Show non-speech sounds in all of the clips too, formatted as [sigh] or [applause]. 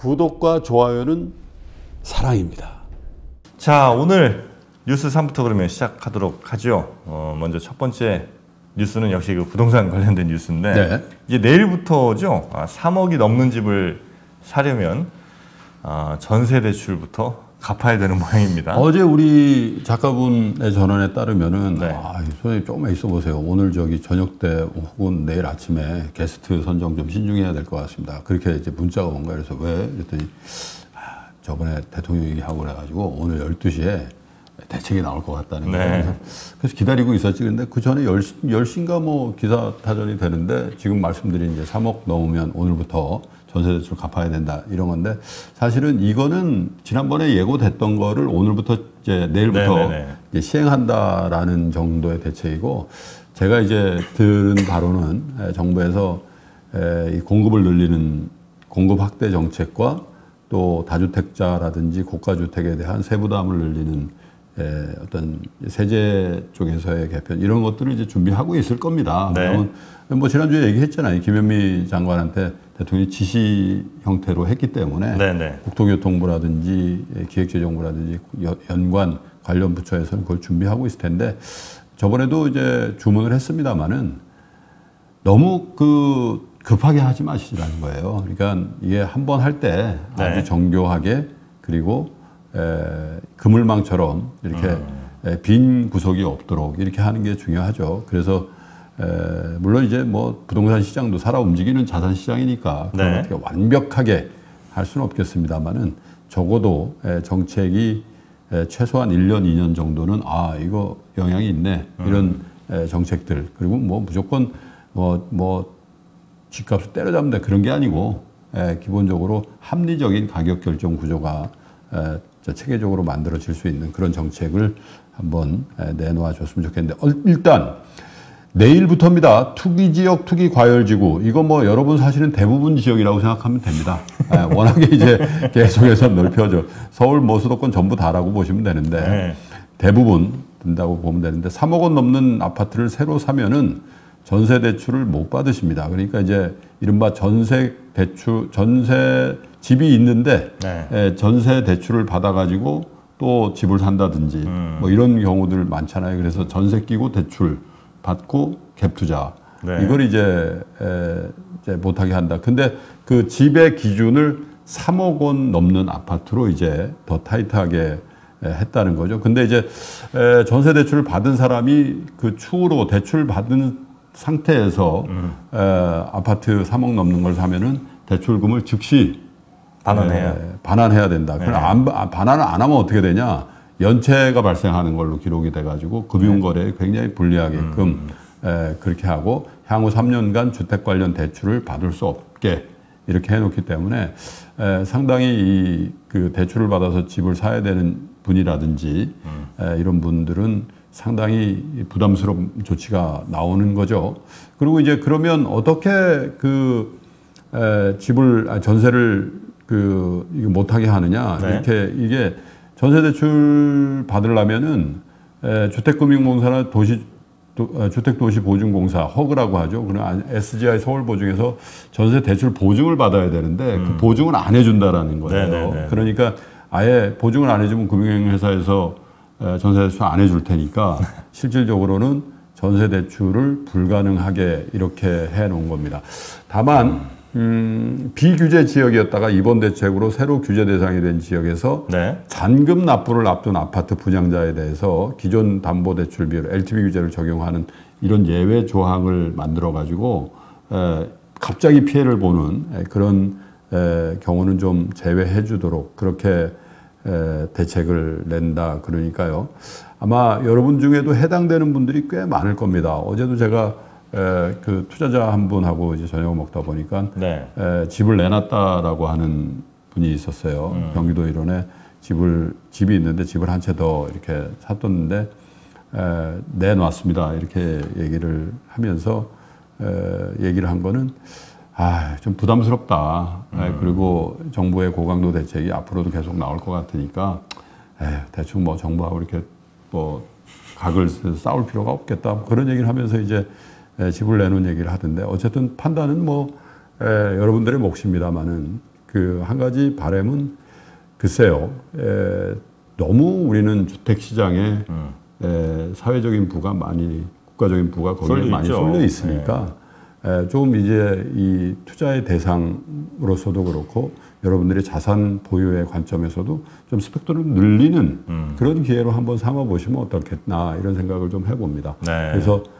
구독과 좋아요는 사랑입니다. 자, 오늘 뉴스 3부터 그러면 시작하도록 하죠. 어, 먼저 첫 번째 뉴스는 역시 그 부동산 관련된 뉴스인데 네. 이제 내일부터죠. 아, 3억이 넘는 집을 사려면 아, 전세 대출부터 갚아야 되는 모양입니다. 어제 우리 작가분의 전언에 따르면은 네. 아, 선생님 조금만 있어 보세요. 오늘 저기 저녁 때 혹은 내일 아침에 게스트 선정 좀 신중해야 될 것 같습니다. 그렇게 이제 문자가 온 거예요. 그래서 왜? 그랬더니 아, 저번에 대통령 얘기하고 그래가지고 오늘 12시에 대책이 나올 것 같다는 거예요. 네. 그래서, 그래서 기다리고 있었지. 근데 그 전에 10시, 10시인가 뭐 기사 타전이 되는데 지금 말씀드린 이제 3억 넘으면 오늘부터 전세 대출 갚아야 된다 이런 건데 사실은 이거는 지난번에 예고됐던 거를 오늘부터 이제 내일부터 네네네. 이제 시행한다라는 정도의 대책이고 제가 이제 들은 바로는 에, 정부에서 에, 이 공급을 늘리는 공급 확대 정책과 또 다주택자라든지 고가주택에 대한 세부담을 늘리는 에, 어떤 세제 쪽에서의 개편 이런 것들을 이제 준비하고 있을 겁니다. 네. 그러면 뭐 지난주에 얘기했잖아요. 김현미 장관한테 대통령이 지시 형태로 했기 때문에 네네. 국토교통부라든지 기획재정부라든지 여- 연관 관련 부처에서는 그걸 준비하고 있을 텐데 저번에도 이제 주문을 했습니다마는 너무 그 급하게 하지 마시라는 거예요. 그러니까 이게 한 번 할때 네. 아주 정교하게 그리고 에, 그물망처럼 이렇게 음. 에, 빈 구석이 없도록 이렇게 하는 게 중요하죠. 그래서 에, 물론 이제 뭐 부동산 시장도 살아 움직이는 자산 시장이니까 네. 어떻게 완벽하게 할 수는 없겠습니다만은 적어도 에, 정책이 에, 최소한 1년, 2년 정도는 아 이거 영향이 있네 이런 에, 정책들 그리고 뭐 무조건 뭐 뭐 집값을 때려잡는다 그런 게 아니고 에, 기본적으로 합리적인 가격 결정 구조가 에, 저 체계적으로 만들어질 수 있는 그런 정책을 한번 에, 내놓아 줬으면 좋겠는데 어, 일단 내일부터입니다. 투기 지역, 투기 과열 지구. 이거 뭐 여러분 사실은 대부분 지역이라고 생각하면 됩니다. 에, [laughs] 워낙에 이제 계속해서 넓혀져. 서울 뭐 수도권 전부 다라고 보시면 되는데 네. 대부분 된다고 보면 되는데 3억 원 넘는 아파트를 새로 사면은 전세 대출을 못 받으십니다. 그러니까 이제 이른바 전세 대출, 전세 집이 있는데 네. 에, 전세 대출을 받아가지고 또 집을 산다든지 음. 뭐 이런 경우들 많잖아요. 그래서 전세 끼고 대출 받고 갭 투자 네. 이걸 이제, 에, 이제 못하게 한다. 근데 그 집의 기준을 3억 원 넘는 아파트로 이제 더 타이트하게 에, 했다는 거죠. 근데 이제 에, 전세 대출을 받은 사람이 그 추후로 대출 받은 상태에서 음. 에, 아파트 3억 넘는 걸 사면은 대출금을 즉시 반환해야. 에, 반환해야 된다. 그럼 안, 아, 반환을 안 하면 어떻게 되냐? 연체가 발생하는 걸로 기록이 돼가지고 금융거래에 굉장히 불리하게끔 에, 그렇게 하고 향후 3년간 주택 관련 대출을 받을 수 없게 이렇게 해놓기 때문에 에, 상당히 이 그 대출을 받아서 집을 사야 되는 분이라든지 에, 이런 분들은 상당히 부담스러운 조치가 나오는 거죠. 그리고 이제 그러면 어떻게 그 에, 집을 아, 전세를 그 이거 못하게 하느냐 네. 이렇게 이게 전세 대출 받으려면은 에, 주택금융공사나 도시 도, 어, 주택도시보증공사 허그라고 하죠. 그런 아- SGI 서울보증에서 전세 대출 보증을 받아야 되는데 그 보증을 안 해준다라는 거예요. 음. 네네네. 그러니까 아예 보증을 안 해주면 금융회사에서 에, 전세 대출 안 해줄 테니까 [laughs] 실질적으로는 전세 대출을 불가능하게 이렇게 해놓은 겁니다. 다만 음, 비규제 지역이었다가 이번 대책으로 새로 규제 대상이 된 지역에서 네. 잔금 납부를 앞둔 아파트 분양자에 대해서 기존 담보 대출 비율 LTV 규제를 적용하는 이런 예외 조항을 만들어 가지고 에, 갑자기 피해를 보는 에, 그런 에, 경우는 좀 제외해 주도록 그렇게 에, 대책을 낸다 그러니까요. 아마 여러분 중에도 해당되는 분들이 꽤 많을 겁니다. 어제도 제가 에, 그 투자자 한 분하고 이제 저녁을 먹다 보니까 네. 에, 집을 내놨다라고 하는 분이 있었어요. 경기도 일원에 집을 집이 있는데 집을 한 채 더 이렇게 샀었는데 에, 내놨습니다. 이렇게 얘기를 하면서 에, 얘기를 한 거는 아, 좀 부담스럽다. 에, 그리고 정부의 고강도 대책이 앞으로도 계속 나올 것 같으니까 에휴, 대충 뭐 정부하고 이렇게 뭐 각을 싸울 필요가 없겠다. 그런 얘기를 하면서 이제 에, 집을 내놓은 얘기를 하던데 어쨌든 판단은 뭐 에, 여러분들의 몫입니다만은 그 한 가지 바램은 글쎄요. 에, 너무 우리는 주택 시장에 음. 에, 사회적인 부가 많이 국가적인 부가 거기에 많이 있죠. 쏠려 있으니까 에, 좀 이제 이 투자의 대상으로서도 그렇고 여러분들이 자산 보유의 관점에서도 좀 스펙트럼을 늘리는 음. 그런 기회로 한번 삼아 보시면 어떻겠나 이런 생각을 좀 해봅니다. 네. 그래서 에,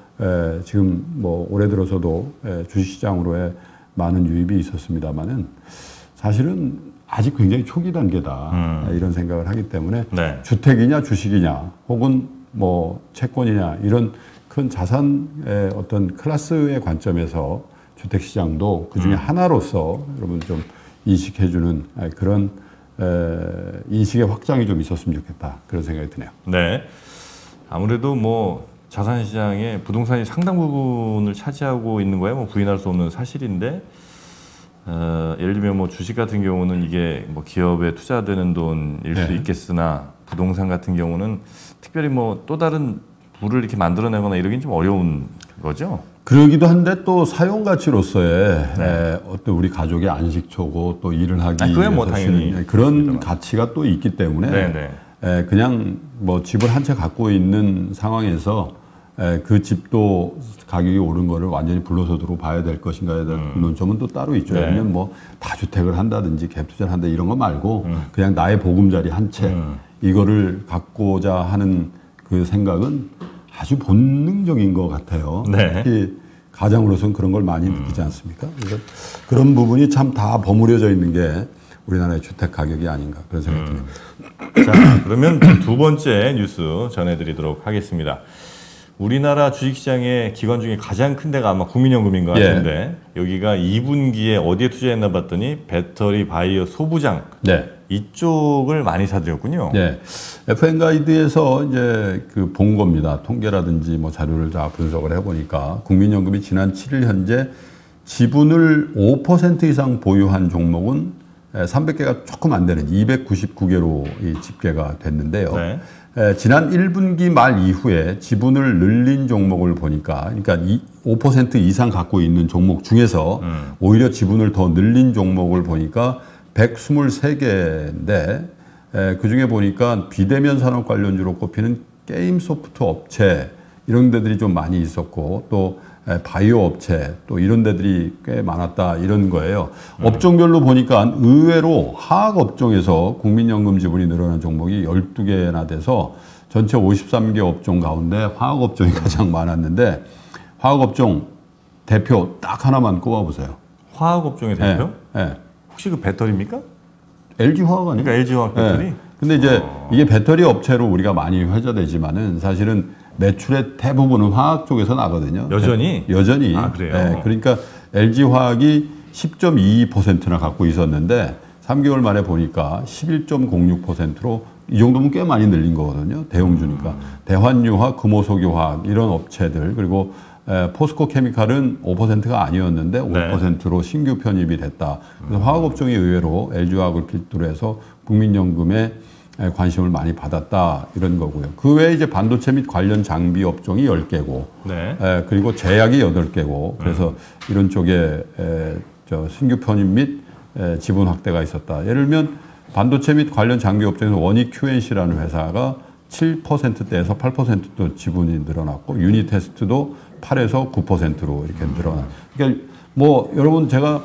지금 뭐 올해 들어서도 에, 주식시장으로의 많은 유입이 있었습니다만은 사실은 아직 굉장히 초기 단계다 음. 에, 이런 생각을 하기 때문에 네. 주택이냐 주식이냐 혹은 뭐 채권이냐 이런 큰 자산의 어떤 클래스의 관점에서 주택 시장도 그 음. 중에 하나로서 여러분 좀 인식해주는 에, 그런 에, 인식의 확장이 좀 있었으면 좋겠다 그런 생각이 드네요. 네. 아무래도 뭐 자산 시장에 부동산이 상당 부분을 차지하고 있는 거야 뭐 부인할 수 없는 사실인데 어, 예를 들면 뭐 주식 같은 경우는 이게 뭐 기업에 투자되는 돈일 수 네. 있겠으나 부동산 같은 경우는 특별히 뭐 또 다른 부를 이렇게 만들어내거나 이러긴 좀 어려운 거죠. 그러기도 한데 또 사용 가치로서의 에, 어떤 우리 가족의 안식처고 또 일을 하기 네. 아니, 뭐 위해서 당연히 쓰는 그런 가치가 또 있기 때문에 네, 네. 에, 그냥 뭐 집을 한 채 갖고 있는 상황에서 에, 그 집도 가격이 오른 거를 완전히 불로소득으로 봐야 될 것인가에 대한 논점은 또 따로 있죠. 음. 네. 왜냐면 뭐 다주택을 한다든지 갭 투자를 한다 이런 거 말고 그냥 나의 보금자리 한채 음. 이거를 갖고자 하는 그 생각은 아주 본능적인 것 같아요. 네. 음. 특히 가장으로서는 그런 걸 많이 느끼지 않습니까? 그래서 그런 부분이 참 다 버무려져 있는 게 우리나라의 주택 가격이 아닌가 그런 생각이 음. 듭니다. 자, 그러면 두 번째 뉴스 전해드리도록 하겠습니다. 우리나라 주식시장의 기관 중에 가장 큰 데가 아마 국민연금인 것 예. 같은데 여기가 2분기에 어디에 투자했나 봤더니 배터리 바이오 소부장 네. 이쪽을 많이 사들였군요. 네. FN 가이드에서 이제 그 본 겁니다. 통계라든지 뭐 자료를 다 분석을 해보니까 국민연금이 지난 7일 현재 지분을 5% 이상 보유한 종목은 300개가 조금 안 되는 299개로 이 집계가 됐는데요. 네. 에, 지난 1분기 말 이후에 지분을 늘린 종목을 보니까, 그러니까 이, 5% 이상 갖고 있는 종목 중에서 오히려 지분을 더 늘린 종목을 보니까 123개인데, 그 중에 보니까 비대면 산업 관련주로 꼽히는 게임 소프트 업체 이런 데들이 좀 많이 있었고 또 에, 바이오 업체 또 이런 데들이 꽤 많았다 이런 거예요. 업종별로 보니까 의외로 화학 업종에서 국민연금 지분이 늘어난 종목이 12개나 돼서 전체 53개 업종 가운데 화학 업종이 [laughs] 가장 많았는데 화학 업종 대표 딱 하나만 꼽아 보세요. 화학 업종의 대표? 예. 혹시 그 배터리입니까? LG 화학 아니에요? 그러니까 LG화학 배터리? 네. 근데 이제 이게 배터리 업체로 우리가 많이 회자되지만은 사실은 매출의 대부분은 화학 쪽에서 나거든요. 여전히? 여전히. 아, 그래요? 예, 그러니까 LG 화학이 10.22%나 갖고 있었는데 3개월 만에 보니까 11.06%로 이 정도면 꽤 많이 늘린 거거든요. 대형주니까. 대환유화, 금호석유화학 이런 업체들 그리고 에, 포스코 케미칼은 5%가 아니었는데 네. 5%로 신규 편입이 됐다. 그래서 화학업종이 의외로 LG화학을 필두로 해서 국민연금에 에, 관심을 많이 받았다 이런 거고요. 그 외에 이제 반도체 및 관련 장비 업종이 10개고 네. 에, 그리고 제약이 8개고 그래서 이런 쪽에 에, 저 신규 편입 및 에, 지분 확대가 있었다. 예를 들면 반도체 및 관련 장비 업종에서 원익 QNC라는 회사가 7%대에서 8%또 지분이 늘어났고 유니테스트도 8에서 9%로 이렇게 늘어나. 그러니까 뭐 여러분 제가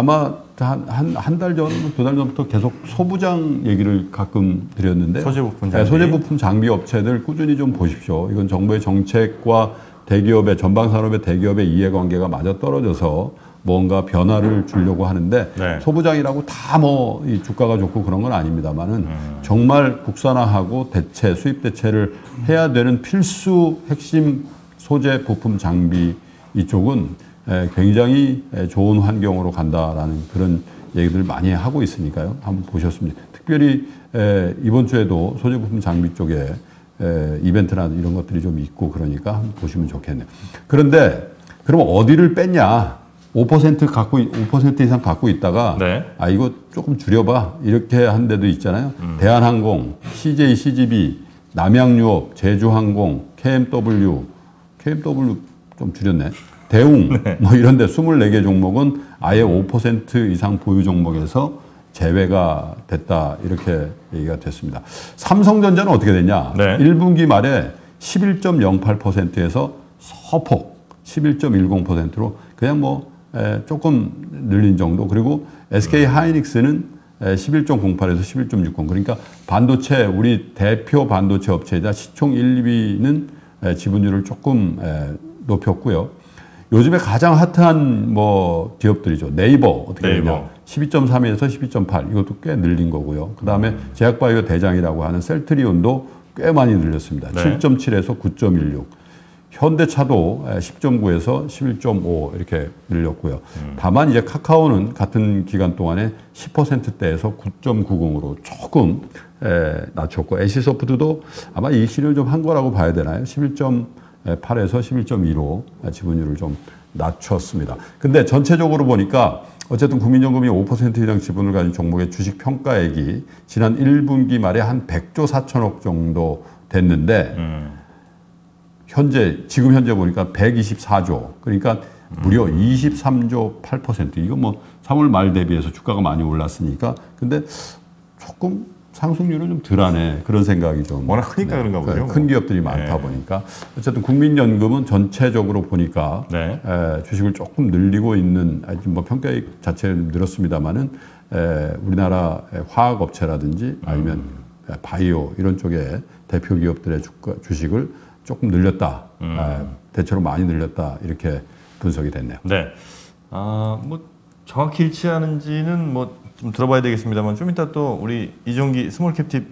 아마 한한 달 전, 두 달 전부터 계속 소부장 얘기를 가끔 드렸는데 소재부품 네, 장비. 소재부품 장비 업체들 꾸준히 좀 보십시오. 이건 정부의 정책과 대기업의 전방 산업의 대기업의 이해관계가 맞아 떨어져서 뭔가 변화를 주려고 하는데 네. 소부장이라고 다 뭐 이 주가가 좋고 그런 건 아닙니다만은 정말 국산화하고 대체 수입 대체를 해야 되는 필수 핵심 소재 부품 장비 이쪽은 에, 굉장히 에, 좋은 환경으로 간다라는 그런 얘기들 많이 하고 있으니까요. 한번 보셨으면 좋- 특별히 에, 이번 주에도 소재 부품 장비 쪽에 에, 이벤트나 이런 것들이 좀 있고 그러니까 한번 보시면 좋겠네요. 그런데 그럼 어디를 뺐냐? 5% 갖고 5% 이상 갖고 있다가 네. 아 이거 조금 줄여봐 이렇게 한 데도 있잖아요. 대한항공, CJ, CGV, 남양유업, 제주항공, KMW, KMW 좀 줄였네. 대웅 뭐 이런 데 24개 종목은 아예 5% 이상 보유 종목에서 제외가 됐다 이렇게 얘기가 됐습니다. 삼성전자는 어떻게 됐냐? 네. 1분기 말에 11.08%에서 서폭 11.10%로 그냥 뭐 에, 조금 늘린 정도 그리고 SK 하이닉스는 11.08에서 11.60 그러니까 반도체 우리 대표 반도체 업체이자 시총 1, 2위는 지분율을 조금 에, 높였고요. 요즘에 가장 핫한 뭐 기업들이죠. 네이버 어떻게 네이버. 되냐? 12.3에서 12.8 이것도 꽤 늘린 거고요. 그다음에 제약바이오 대장이라고 하는 셀트리온도 꽤 많이 늘렸습니다. 네. 7.7에서 9.16. 현대차도 10.9에서 11.5 이렇게 늘렸고요. 다만 이제 카카오는 같은 기간 동안에 10%대에서 9.90으로 조금 에, 낮췄고 애시소프트도 아마 이익 실현을 좀한 거라고 봐야 되나요? 11.8에서 11.2로 지분율을 좀 낮췄습니다. 근데 전체적으로 보니까 어쨌든 국민연금이 5% 이상 지분을 가진 종목의 주식 평가액이 지난 1분기 말에 한 100조 4천억 정도 됐는데 음. 현재 지금 현재 보니까 124조 그러니까 무려 23조 8% 이거 뭐 3월 말 대비해서 주가가 많이 올랐으니까 근데 조금 상승률은 좀 덜하네 그런 생각이 좀 워낙 크니까 그런가 보죠. 큰 기업들이 많다 네. 보니까 어쨌든 국민연금은 전체적으로 보니까 네. 에, 주식을 조금 늘리고 있는 아직 뭐 평가액 자체는 늘었습니다만은 에, 우리나라 화학 업체라든지 아니면 음. 바이오 이런 쪽에 대표 기업들의 주가, 주식을 조금 늘렸다 음. 에, 대체로 많이 늘렸다 이렇게 분석이 됐네요. 네. 아, 뭐 정확히 일치하는지는 뭐 좀 들어봐야 되겠습니다만 좀 이따 또 우리 이정기 small cap 팀,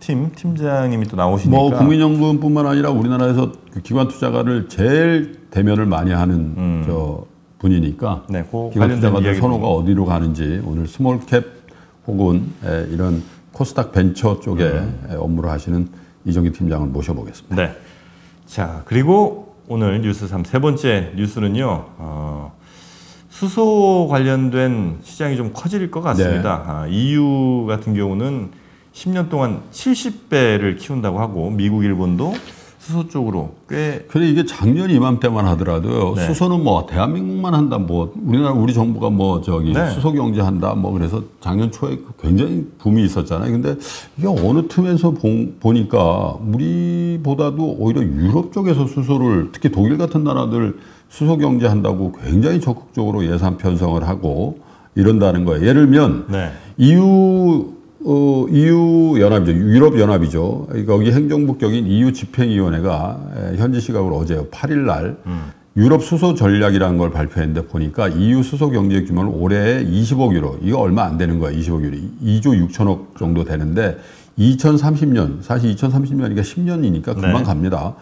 팀 팀장님이 또 나오시니까 뭐 국민연금뿐만 아니라 우리나라에서 그 기관 투자가를 제일 대면을 많이 하는 음. 저 분이니까 네, 그 기관 투자가들 선호가 어디로 가는지 오늘 small cap 혹은 에, 이런 코스닥 벤처 쪽에 음. 에, 업무를 하시는 이정기 팀장을 모셔보겠습니다. 네. 자, 그리고 오늘 뉴스 3 세 번째 뉴스는요. 어, 수소 관련된 시장이 좀 커질 것 같습니다. 아, EU 같은 경우는 10년 동안 70배를 키운다고 하고 미국, 일본도 수소 쪽으로 꽤 그래 이게 작년 이맘때만 하더라도 네. 수소는 뭐 대한민국만 한다 뭐 우리나라 우리 정부가 뭐 저기 네. 수소 경제 한다 뭐 그래서 작년 초에 굉장히 붐이 있었잖아요. 근데 이게 어느 틈에서 보, 보니까 우리보다도 오히려 유럽 쪽에서 수소를 특히 독일 같은 나라들 수소 경제 한다고 굉장히 적극적으로 예산 편성을 하고 이런다는 거예요. 예를 들면 네. EU 어, EU 연합이죠. 유럽 연합이죠. 거기 행정부 격인 EU 집행위원회가 에, 현지 시각으로 어제 8일 날 유럽 수소 전략이라는 걸 발표했는데 보니까 EU 수소 경제 규모는 올해 20억 유로. 이거 얼마 안 되는 거야. 20억 유로. 2조 6천억 정도 되는데 2030년 사실 2030년이니까 10년이니까 금방 네. 갑니다.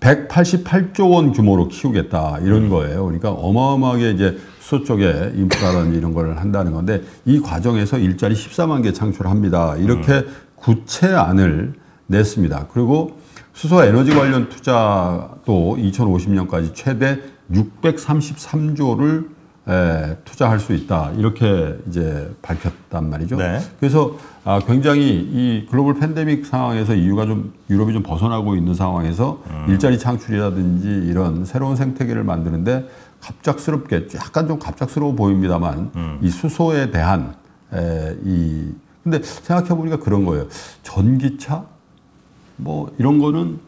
188조 원 규모로 키우겠다 이런 거예요. 그러니까 어마어마하게 이제 수소 쪽에 인프라라든지 [laughs] 이런 걸 한다는 건데 이 과정에서 일자리 14만 개 창출합니다. 이렇게 구체안을 냈습니다. 그리고 수소 에너지 관련 투자도 2050년까지 최대 633조를 에, 투자할 수 있다. 이렇게 이제 밝혔단 말이죠. 네. 그래서 아, 굉장히 이 글로벌 팬데믹 상황에서 EU가 좀 유럽이 좀 벗어나고 있는 상황에서 일자리 창출이라든지 이런 새로운 생태계를 만드는데 갑작스럽게 약간 좀 갑작스러워 보입니다만 이 수소에 대한 에, 이 근데 생각해 보니까 그런 거예요. 전기차 뭐 이런 거는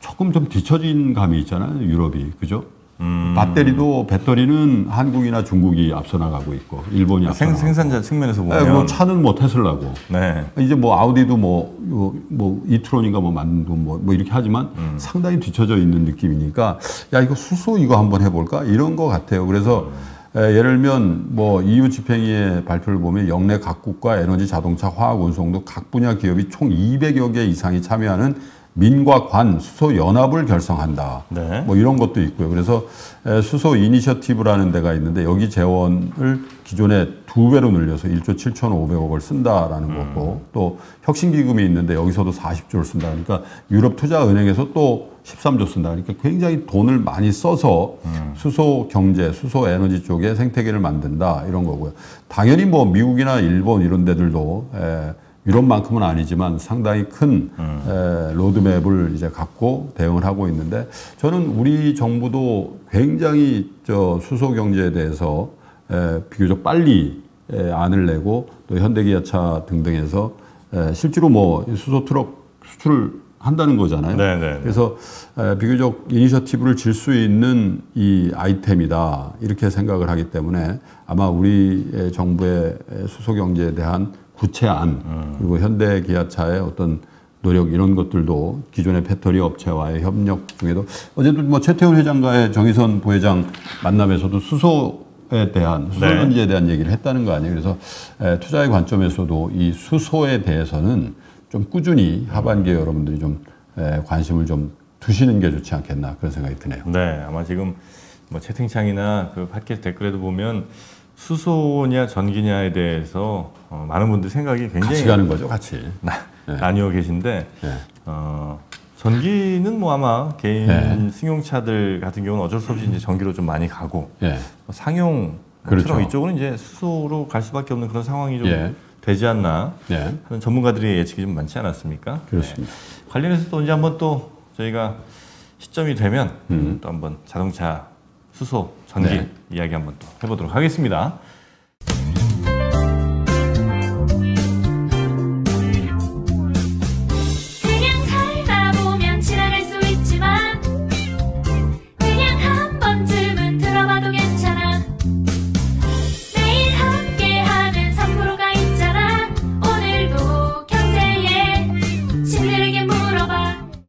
조금 좀 뒤처진 감이 있잖아요. 유럽이 그죠? 음. 배터리도 배터리는 한국이나 중국이 앞서 나가고 있고 일본이 앞서 생, 나가고. 생산자 측면에서 네, 보면 뭐 차는 뭐 테슬라고 네. 이제 뭐 아우디도 뭐, 뭐, 뭐 이트론인가 뭐 만들고 뭐, 뭐 이렇게 하지만 음. 상당히 뒤처져 있는 느낌이니까 야, 이거 수소 이거 한번 해볼까? 이런 거 같아요. 그래서 음. 에, 예를 들면 뭐 EU 집행위의 발표를 보면 영내 각국과 에너지 자동차 화학 운송도 각 분야 기업이 총 200여 개 이상이 참여하는 민과 관 수소 연합을 결성한다. 네. 뭐 이런 것도 있고요. 그래서 에, 수소 이니셔티브라는 데가 있는데 여기 재원을 기존에 두 배로 늘려서 1조 7,500억을 쓴다라는 음. 거고 또 혁신 기금이 있는데 여기서도 40조를 쓴다. 그러니까 유럽 투자 은행에서 또 13조 쓴다. 그러니까 굉장히 돈을 많이 써서 음. 수소 경제, 수소 에너지 쪽에 생태계를 만든다 이런 거고요. 당연히 뭐 미국이나 일본 이런 데들도 에, 유럽만큼은 아니지만 상당히 큰 에, 로드맵을 이제 갖고 대응을 하고 있는데 저는 우리 정부도 굉장히 저 수소 경제에 대해서 에, 비교적 빨리 에, 안을 내고 또 현대기아차 등등에서 에, 실제로 뭐 수소 트럭 수출을 한다는 거잖아요. 네, 네. 그래서 에, 비교적 이니셔티브를 질 수 있는 이 아이템이다 이렇게 생각을 하기 때문에 아마 우리 의 정부의 수소 경제에 대한 구체안 그리고 현대 기아차의 어떤 노력 이런 것들도 기존의 배터리 업체와의 협력 중에도 어제도 뭐 최태원 회장과의 정의선 부회장 만남에서도 수소에 대한 수소 네. 전지에 대한 얘기를 했다는 거 아니에요. 그래서 에, 투자의 관점에서도 이 수소에 대해서는 좀 꾸준히 하반기에 여러분들이 좀 에, 관심을 좀 두시는 게 좋지 않겠나 그런 생각이 드네요. 네, 아마 지금 뭐 채팅창이나 그 팟캐스트 댓글에도 보면 수소냐 전기냐에 대해서 어, 많은 분들 생각이 굉장히 같이 가는 거죠, 같이. 나, [laughs] 나뉘어 계신데 네. 어, 전기는 뭐 아마 개인 네. 승용차들 같은 경우는 어쩔 수 없이 이제 전기로 좀 많이 가고 예. 뭐 상용 그렇죠. 트럭 이쪽은 이제 수소로 갈 수밖에 없는 그런 상황이 좀 예. 되지 않나 예. 하는 전문가들의 예측이 좀 많지 않았습니까? 그렇습니다. 네. 관련해서 또 언제 한번 또 저희가 시점이 되면 음. 또 한번 자동차 수소 전기 네. 이야기 한번 또 해보도록 하겠습니다.